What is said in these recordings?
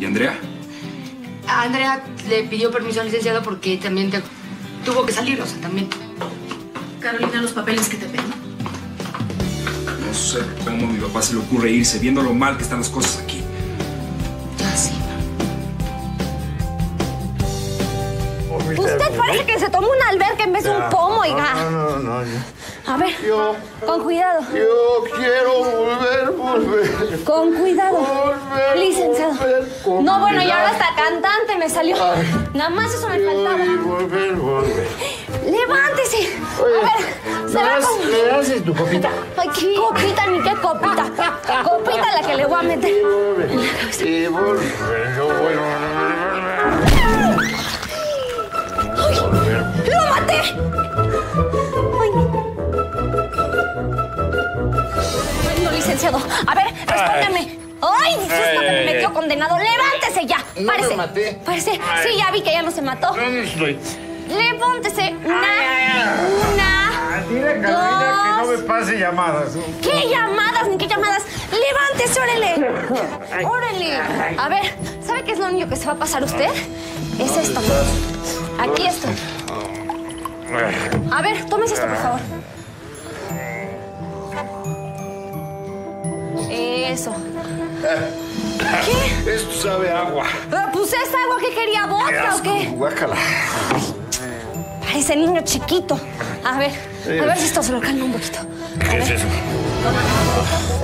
¿Y Andrea? Andrea le pidió permiso al licenciado porque también te- tuvo que salir, o sea, también. Carolina, los papeles que te pedí. No sé cómo a mi papá se le ocurre irse viendo lo mal que están las cosas aquí. Ya sí. Usted parece que se tomó una alberca en vez de un pomo, oiga. No, no, no, no. A ver, Yo, con cuidado. yo quiero volver, volver. Con cuidado. Volver, Licenciado. volver, con No, bueno, y ahora hasta cantante me salió. Nada más eso me Ay, faltaba. volver, volver. Levántese. Oye, A ver, se ¿me va con... ¿Me das tu copita? Ay, qué copita ni qué copita. Copita la que le voy a meter. Y volver, yo vuelvo. Licenciado. A ver, respóndame. ¡Ay, susto que me metió condenado! ¡Levántese ya! No me Párese. maté. Párese. Sí, ya vi que ya no se mató. ¿Dónde estoy? Levántese. Una. Una. Dile a Carolina que no me pase llamadas. ¿Qué llamadas? ¿Ni qué llamadas? ¡Levántese, órale! ¡Órale! A ver, ¿sabe qué es lo único que se va a pasar usted? Es esto. Aquí esto. A ver, tómese esto, por favor. Eso. ¿Qué? Esto sabe a agua. Ah, Pues es agua que quería vodka o qué? Guácala. Parece niño chiquito. A ver, a ver si esto se lo calma un poquito. ¿Qué es eso?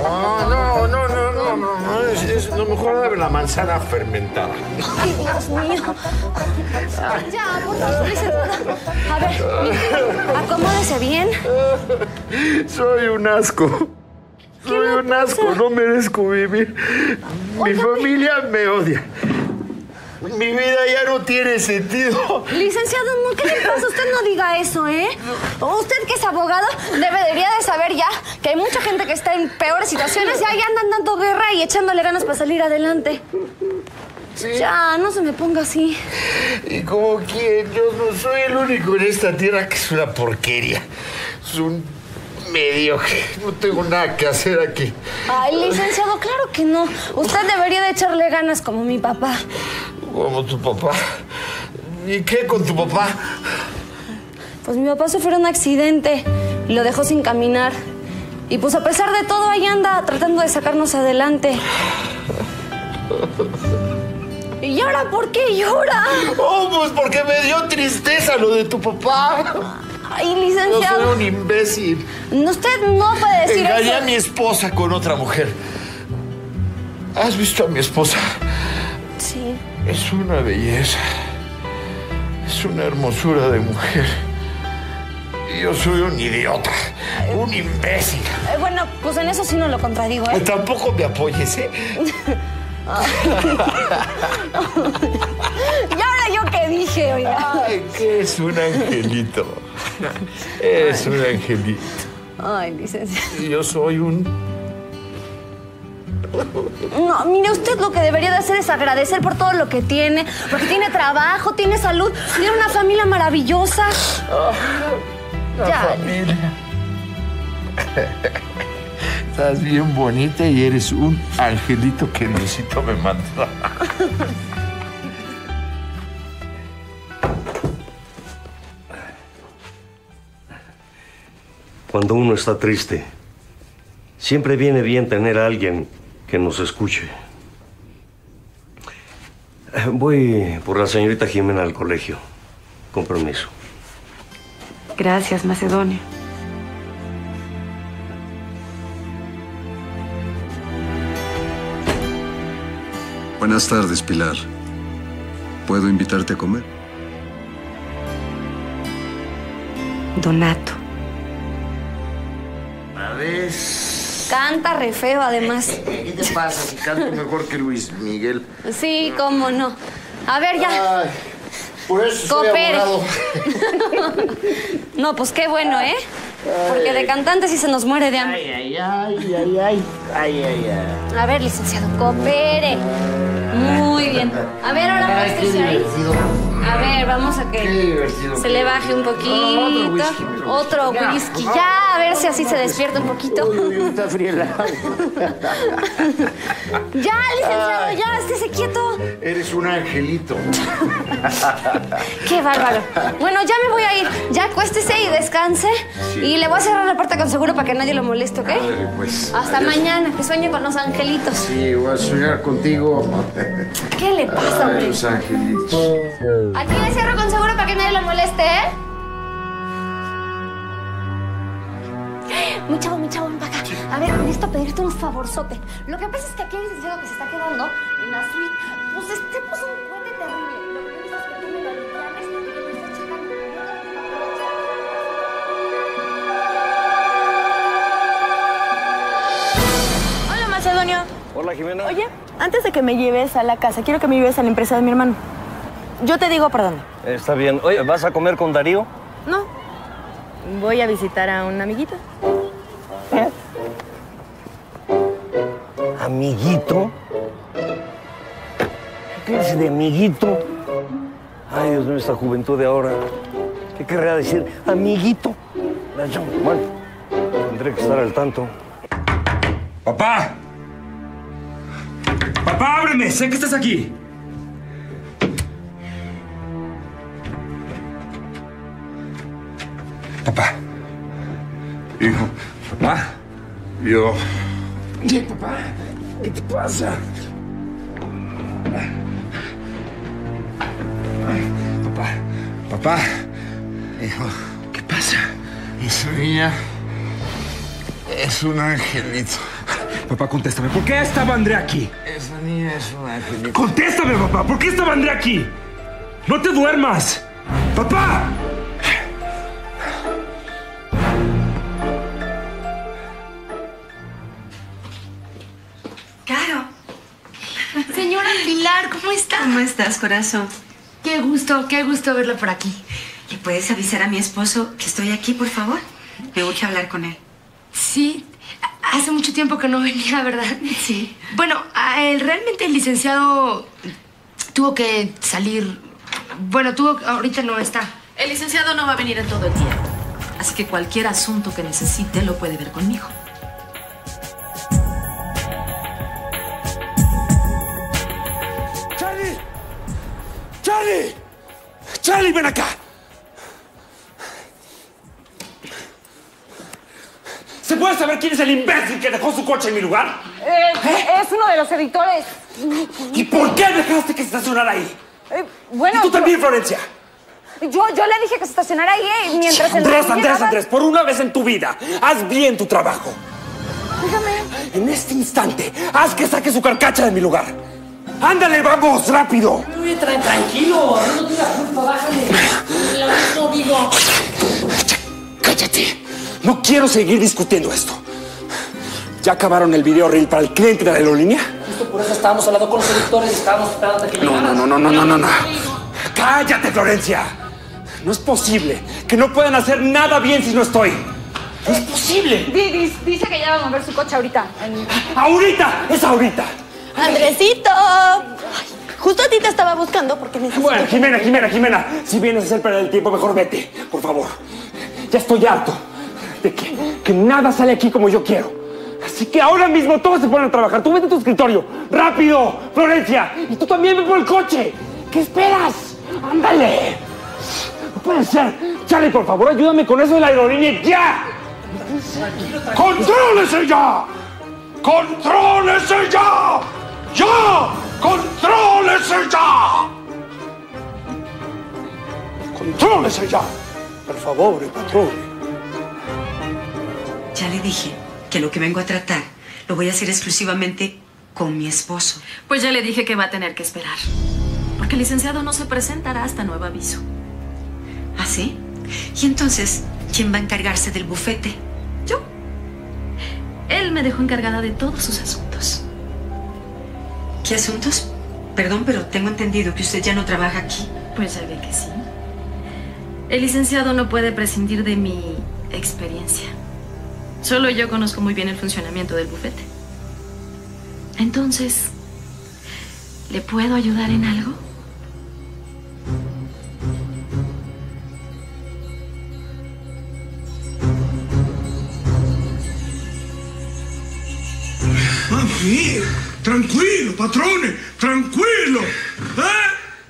No, no, no, no, no, no, no, es, es lo mejor dame la manzana fermentada. Ay, Dios mío. Ya, por favor. A ver, acomódese bien. Soy un asco. Soy un asco, no merezco vivir. Mi familia me odia. Mi vida ya no tiene sentido. Licenciado, no, ¿qué le pasa? Usted no diga eso, ¿eh? Usted que es abogado debería de saber ya que hay mucha gente que está en peores situaciones y ahí andan dando guerra y echándole ganas para salir adelante. Ya, no se me ponga así. Y como quien, yo no soy el único en esta tierra que es una porquería. Es un mediocre. No tengo nada que hacer aquí. Ay, licenciado, claro que no. Usted debería de echarle ganas como mi papá. Como tu papá. ¿Y qué con tu papá? Pues mi papá sufrió un accidente y lo dejó sin caminar. Y pues a pesar de todo, ahí anda tratando de sacarnos adelante. ¿Y ahora por qué llora? Oh, pues porque me dio tristeza lo de tu papá. Ay, Yo soy licenciado. un imbécil. Usted no puede decir Engañé a eso. mi esposa con otra mujer. ¿Has visto a mi esposa? Sí. Es una belleza. Es una hermosura de mujer. Y yo soy un idiota. Un imbécil. Eh, bueno, pues en eso sí no lo contradigo, ¿eh? Tampoco me apoyes, ¿eh? dije, oiga? Ay, que es un angelito. Es un angelito. Ay, licenciado. Yo soy un... No, mire, usted lo que debería de hacer es agradecer por todo lo que tiene, porque tiene trabajo, tiene salud, tiene una familia maravillosa. La Ya. familia. Estás bien bonita y eres un angelito que Diosito me mandó. Cuando uno está triste, siempre viene bien tener a alguien que nos escuche. Voy por la señorita Jimena al colegio. Con permiso. Gracias, Macedonio. Buenas tardes, Pilar. ¿Puedo invitarte a comer? Donato. Canta re feo, además. ¿Qué te pasa si canto mejor que Luis Miguel? Sí, cómo no. A ver, ya. Ay, por eso Coopere. No, pues qué bueno, ¿eh? Porque de cantante sí se nos muere de hambre. Ay, ay, ay, ay, ay, ay, ay, ay. A ver, licenciado, coopere. Muy bien. A ver, ahora Ay, A ver, vamos a que Qué divertido. se le baje un poquito. Otro whisky, Otro. Ya, whisky. por Ya, a ver si así se despierta un poquito. Uy, uy, está fría el agua. Ya, licenciado, ya, estése quieto. es un angelito. Qué bárbaro. Bueno, ya me voy a ir. Ya acuéstese y descanse. Y le voy a cerrar la puerta con seguro para que nadie lo moleste, ¿ok? Ándale, pues. Hasta Adiós. mañana, que sueñe con los angelitos. Sí, voy a soñar contigo. ¿Qué le pasa, Ay, hombre? los angelitos. Aquí le cierro con seguro para que nadie lo moleste, ¿eh? Mi chavo, mi chavo, ven para acá. A ver, necesito pedirte un favorzote. Lo que pasa es que aquí hay un licenciado que se está quedando en la suite. Pues este puso un puente terrible. Lo que yo necesito es que tú me lo limpianes y que me estés checando. Hola, Macedonio. Hola, Jimena. Oye, antes de que me lleves a la casa, quiero que me lleves a la empresa de mi hermano. Yo te digo por dónde. Está bien. Oye, ¿vas a comer con Darío? No. Voy a visitar a un amiguito. ¿Amiguito? ¿Qué clase de amiguito? Ay, Dios mío, esta juventud de ahora. ¿Qué querría decir? Amiguito. Bueno, tendré que estar al tanto. ¡Papá! ¡Papá, ábreme! ¡Sé que estás aquí! Papá. Hijo, Papá. yo. ¿Qué, papá? ¿Qué te pasa? Papá. Papá. Hijo, ¿Qué pasa? esa niña es un angelito. Papá, contéstame. ¿Por qué estaba Andrea aquí? Esa niña es un angelito. Contéstame, papá. ¿Por qué estaba Andrea aquí? ¡No te duermas! ¡Papá! ¿Cómo está? ¿cómo estás, corazón? Qué gusto, qué gusto verla por aquí. ¿Le puedes avisar a mi esposo que estoy aquí, por favor? Me urge hablar con él. Sí, hace mucho tiempo que no venía, ¿verdad? Sí. Bueno, realmente el licenciado tuvo que salir. Bueno, tuvo, ahorita no está. El licenciado no va a venir en todo el día. Así que cualquier asunto que necesite lo puede ver conmigo. ¡Charlie! ¡Charlie, ven acá! ¿Se puede saber quién es el imbécil que dejó su coche en mi lugar? Es uno de los editores. ¿Y por qué dejaste que se estacionara ahí? bueno, ¿Y tú también, Florencia? yo, yo le dije que se estacionara ahí eh, mientras el Andrés, niño Andrés, llegaba. Andrés, por una vez en tu vida, haz bien tu trabajo. Dígame. En este instante, haz que saque su carcacha de mi lugar. ¡Ándale, vamos, rápido! Tranquilo, no tiene la culpa, bájale. Lo mismo digo. ¡Cállate! No quiero seguir discutiendo esto. ¿Ya acabaron el video reel para el cliente de la aerolínea? Justo por eso estábamos hablando con los editores y estábamos esperando a que No, llegaras. no, no, no, no, no, no. ¡Cállate, Florencia! No es posible que no puedan hacer nada bien si no estoy. No es posible. Di- di- dice que ya va a mover su coche ahorita. En- ¡Ahorita! ¡Es ahorita! ¡Andresito! Ay, Justo a ti te estaba buscando porque necesito... Bueno, Jimena, Jimena, Jimena, si vienes a hacer perder el tiempo, mejor vete, por favor. Ya estoy harto de que, que nada sale aquí como yo quiero. Así que ahora mismo todos se ponen a trabajar. Tú vete a tu escritorio. ¡Rápido! ¡Florencia! Y tú también ve por el coche. ¿Qué esperas? ¡Ándale! No puede ser. Charlie, por favor, ayúdame con eso de la aerolínea ya. ¡Contrólese ya! ¡Contrólese ya! ¡Ya! ¡Contrólese ya! ¡Contrólese ya! Por favor, patrón. Ya le dije que lo que vengo a tratar lo voy a hacer exclusivamente con mi esposo. Pues ya le dije que va a tener que esperar. Porque el licenciado no se presentará hasta nuevo aviso. ¿Ah, sí? Y entonces, ¿quién va a encargarse del bufete? Yo. Él me dejó encargada de todos sus asuntos. ¿Qué asuntos? Perdón, pero tengo entendido que usted ya no trabaja aquí. Pues ya ve que sí. El licenciado no puede prescindir de mi experiencia. Solo yo conozco muy bien el funcionamiento del bufete. Entonces, ¿le puedo ayudar en algo? Ah, sí. Tranquilo, patrone, tranquilo.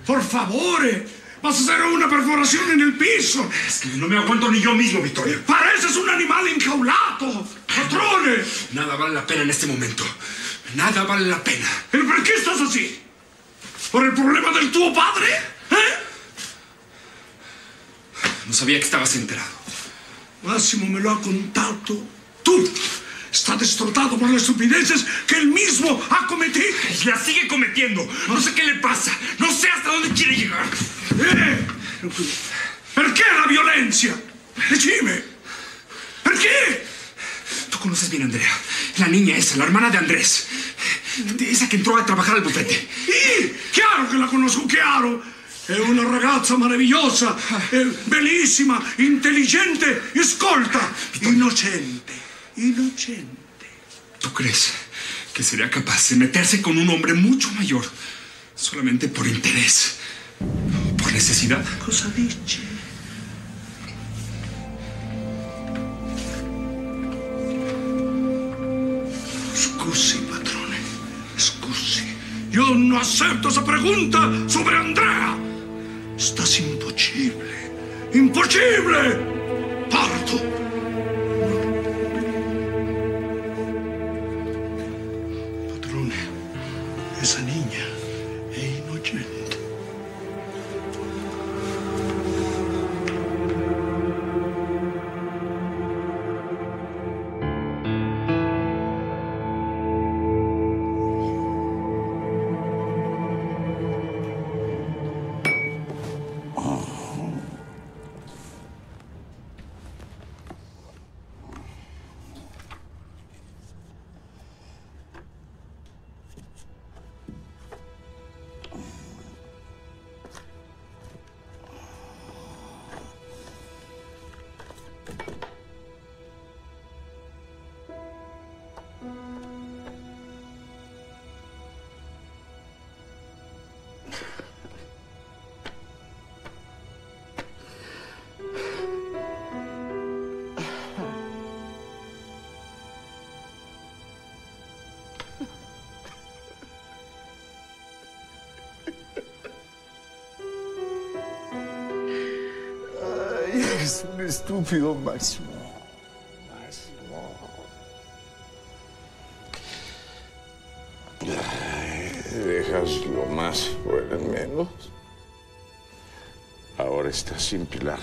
Por favore, vas a hacer una perforación en el piso. Es que no me aguanto ni yo mismo, Vittorio. Pareces un animal enjaulado. Patrone. Nada vale la pena en este momento. Nada vale la pena. ¿Pero por qué estás así? ¿Por el problema del tuo padre? ¿Eh? No sabía que estabas enterado. Máximo me lo ha contado. Tú estás destrozado por las estupideces que él mismo ha cometido. Y la sigue cometiendo. No sé qué le pasa. No sé hasta dónde quiere llegar. Eh, ¿Per qué la violencia? Decime. ¿Per qué? Tú conoces bien a Andrea. La niña esa, la hermana de Andrés. Esa que entró a trabajar al bufete. Sì, chiaro che la conosco, chiaro. È una ragazza meravigliosa, è bellissima, intelligente e scolta. Innocente, innocente. ¿Tú crees que sería capaz de meterse con un hombre mucho mayor solamente por interés? ¿Por necesidad? Cosa dici? Scusi, padrone, scusi. Io non accetto esa pregunta sobre Andrea. Estás imposible. Imposible. Parto. Ay, es un estúpido, Máximo. Máximo. Dejas lo más por el menos. Ahora estás sin Pilar.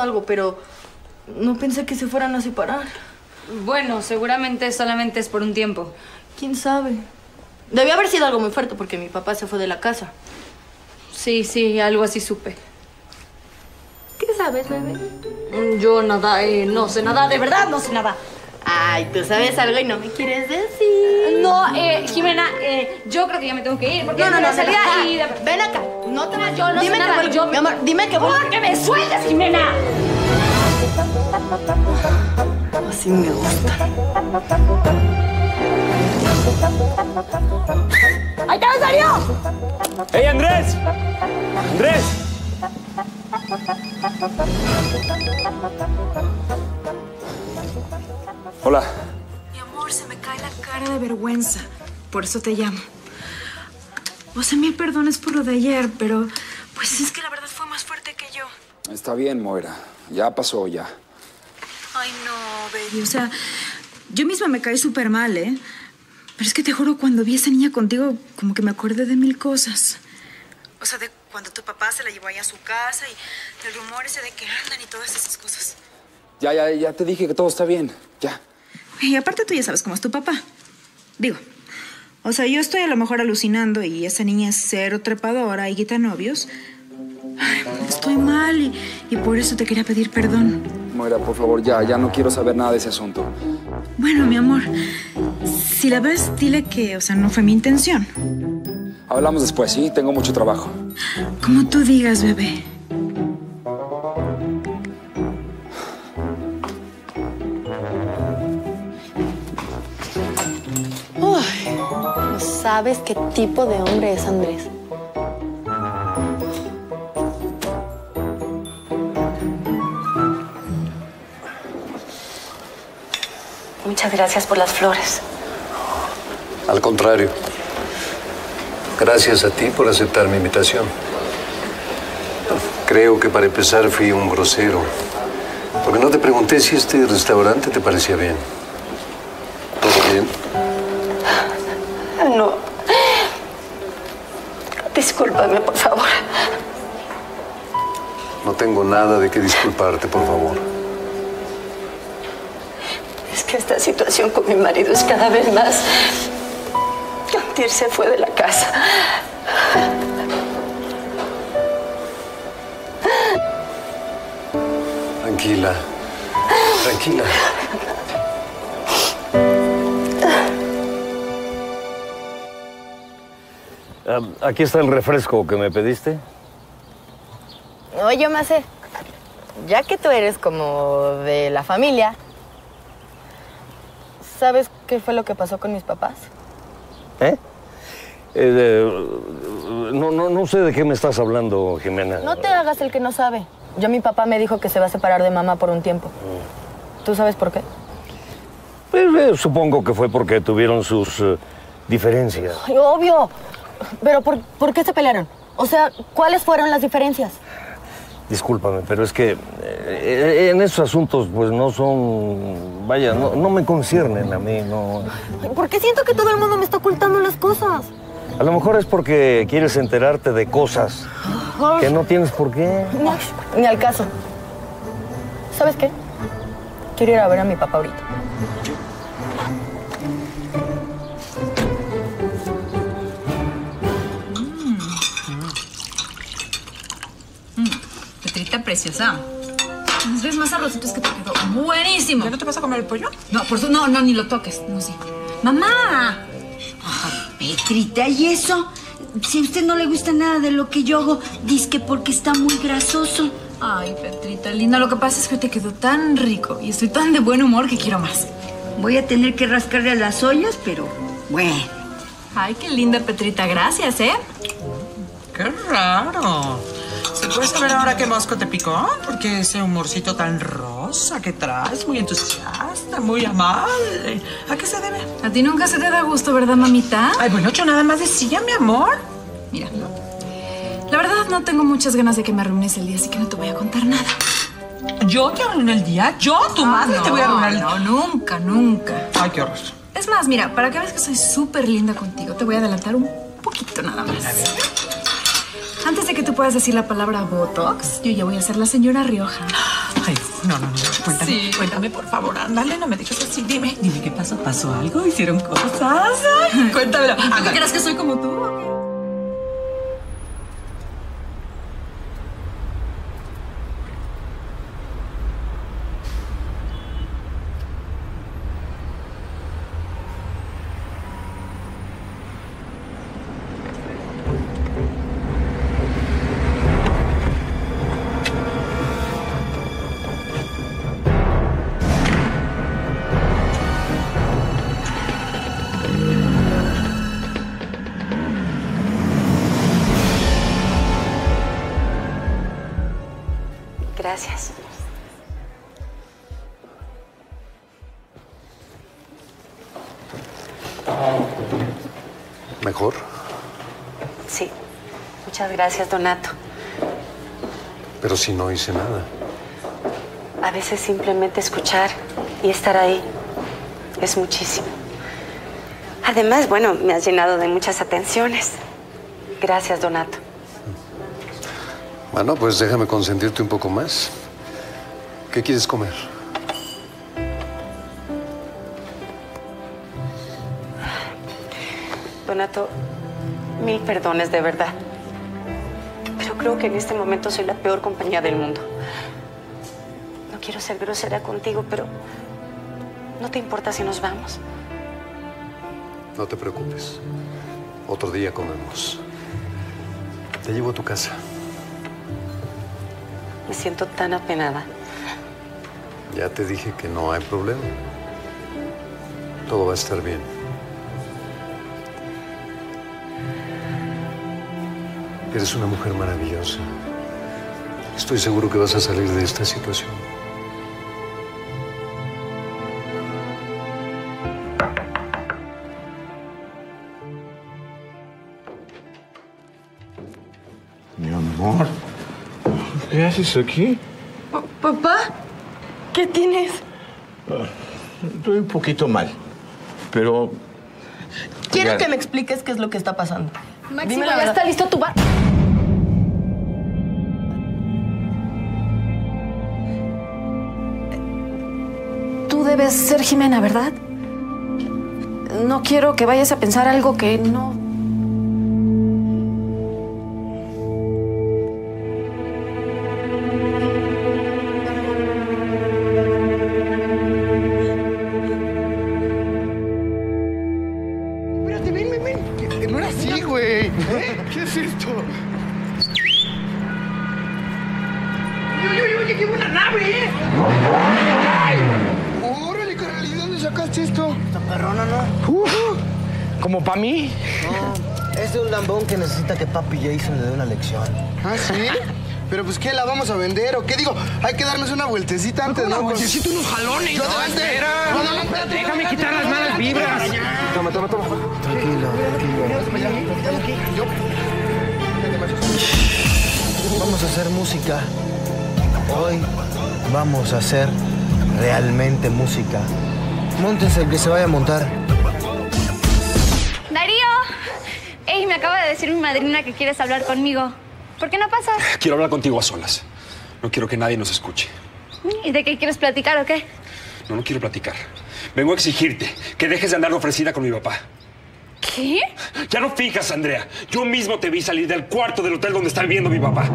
Algo, pero no pensé que se fueran a separar. Bueno, seguramente solamente es por un tiempo. ¿Quién sabe? Debió haber sido algo muy fuerte porque mi papá se fue de la casa. Sí, sí, algo así supe. ¿Qué sabes, bebé? Mm, Yo nada, eh, no sé nada, de verdad no sé nada. Ay, tú sabes algo y no me quieres decir. No, eh, Jimena, eh, yo creo que ya me tengo que ir. Porque No, no, no, salida ven acá. y Ven acá. No te vas. Yo no dime sé que nada, yo- Mi amor, dime que vuelvo. ¡Que me sueltes, Jimena! Así me gusta. ¡Ahí te va, serio! ¡Hey, Andrés! ¡Andrés! Hola. Mi amor, se me cae la cara de vergüenza. Por eso te llamo. O sea, mil perdones por lo de ayer, pero pues es que la verdad fue más fuerte que yo. Está bien, Moira. Ya pasó, ya. Ay, no, baby. O sea, yo misma me caí súper mal, ¿eh? Pero es que te juro, cuando vi a esa niña contigo, como que me acordé de mil cosas. O sea, de cuando tu papá se la llevó allá a su casa y del rumor ese de que andan y todas esas cosas. Ya, ya, ya te dije que todo está bien. Ya. Y aparte tú ya sabes cómo es tu papá. Digo, o sea, yo estoy a lo mejor alucinando y esa niña es cero trepadora y quita novios. Ay, estoy mal y, y por eso te quería pedir perdón. Moira, por favor, ya, ya no quiero saber nada de ese asunto. Bueno, mi amor, si la ves, dile que, o sea, no fue mi intención. Hablamos después, ¿sí? Tengo mucho trabajo. Como tú digas, bebé. Sabes qué tipo de hombre es Andrés. Muchas gracias por las flores. Al contrario. Gracias a ti por aceptar mi invitación. Creo que para empezar fui un grosero. Porque no te pregunté si este restaurante te parecía bien. Discúlpame, por favor. No tengo nada de qué disculparte, por favor. Es que esta situación con mi marido es cada vez más. Antier se fue de la casa. Tranquila. Tranquila. Aquí está el refresco que me pediste. Oye, Mase, ya que tú eres como de la familia, ¿sabes qué fue lo que pasó con mis papás? ¿Eh? Eh, no, no, no sé de qué me estás hablando, Jimena. No te hagas el que no sabe. Yo, mi papá me dijo que se va a separar de mamá por un tiempo. ¿Tú sabes por qué? Pues, eh, supongo que fue porque tuvieron sus eh, diferencias. Ay, obvio. Pero ¿por, por qué se pelearon? O sea, ¿cuáles fueron las diferencias? Discúlpame, pero es que eh, en esos asuntos, pues no son. Vaya, no, no me conciernen a mí, no. ¿Por qué siento que todo el mundo me está ocultando las cosas? A lo mejor es porque quieres enterarte de cosas que no tienes por qué. Ni, ni al caso. ¿Sabes qué? Quiero ir a ver a mi papá ahorita. Preciosa. Nos ves más sabrositos que te quedó. Buenísimo. ¿Ya no te vas a comer el pollo? No, por eso, no, no, ni lo toques. No, sí. ¡Mamá! Petrita, ¿y eso? Si a usted no le gusta nada de lo que yo hago, dice que porque está muy grasoso. Ay, Petrita, linda, lo que pasa es que te quedó tan rico y estoy tan de buen humor que quiero más. Voy a tener que rascarle a las ollas, pero bueno. Ay, qué linda, Petrita, gracias, ¿eh? Qué raro. ¿Se puede saber ahora qué mosco te picó? Porque ese humorcito tan rosa que traes, muy entusiasta, muy amable. ¿A qué se debe? A ti nunca se te da gusto, ¿verdad, mamita? Ay, bueno, yo nada más decía, mi amor. Mira, la verdad no tengo muchas ganas de que me arruines el día, así que no te voy a contar nada. ¿Yo te arruiné el día? ¿Yo, tu Ah, madre, no, te voy a arruinar el No, nunca, nunca. Ay, qué horror. Es más, mira, para que veas que soy súper linda contigo, te voy a adelantar un poquito nada más. Antes de que tú puedas decir la palabra Botox, yo ya voy a ser la señora Rioja. Ay, no, no, no. Cuéntame, cuéntame, por favor. Ándale, no me digas así. Dime, dime qué pasó. ¿Pasó algo? ¿Hicieron cosas? Ay, cuéntamelo. ¿Tú Ándale. crees que soy como tú? Gracias. ¿Mejor? Sí. Muchas gracias, Donato. Pero si no hice nada. A veces simplemente escuchar y estar ahí es muchísimo. Además, bueno, me has llenado de muchas atenciones. Gracias, Donato. Bueno, pues déjame consentirte un poco más. ¿Qué quieres comer? Donato, mil perdones de verdad. Pero creo que en este momento soy la peor compañía del mundo. No quiero ser grosera contigo, pero ¿no te importa si nos vamos? No te preocupes. Otro día comemos. Te llevo a tu casa. Me siento tan apenada. Ya te dije que no hay problema. Todo va a estar bien. Eres una mujer maravillosa. Estoy seguro que vas a salir de esta situación. Mi amor, ¿qué haces aquí? ¿Papá? ¿Qué tienes? Estoy un poquito mal, pero... Quiero Ya. que me expliques qué es lo que está pasando. Máximo, ya está listo tu bar. Tú debes ser Jimena, ¿verdad? No quiero que vayas a pensar algo que no. No era así, güey. ¿Eh? ¿Qué es esto? Oye, oye, oye, qué buena nave, ¿eh? ¡Ay! Órale, carnal, ¿y dónde sacaste esto? Esta perrona, ¿no? Uf, ¿Como para mí? No, es de un lambón que necesita que papi Jason le dé una lección. ¿Ah, sí? Pero pues, ¿qué? ¿La vamos a vender o qué? Digo, hay que darnos una vueltecita antes, Una ¿no? vueltecita, unos jalones. Yo No, adelante. No, no, espérate, Déjame quitar las malas vibras. Toma, toma, toma. Tranquilo, tranquilo. Vamos a hacer música. Hoy vamos a hacer realmente música. Móntense el que se vaya a montar. Darío. Ey, me acaba de decir mi madrina que quieres hablar conmigo. ¿Por qué no pasas? Quiero hablar contigo a solas. No quiero que nadie nos escuche. ¿Y de qué quieres platicar o qué? No, no quiero platicar. Vengo a exigirte que dejes de andar ofrecida con mi papá. ¿Qué? Ya no fijas, Andrea. Yo mismo te vi salir del cuarto del hotel donde está viviendo mi papá.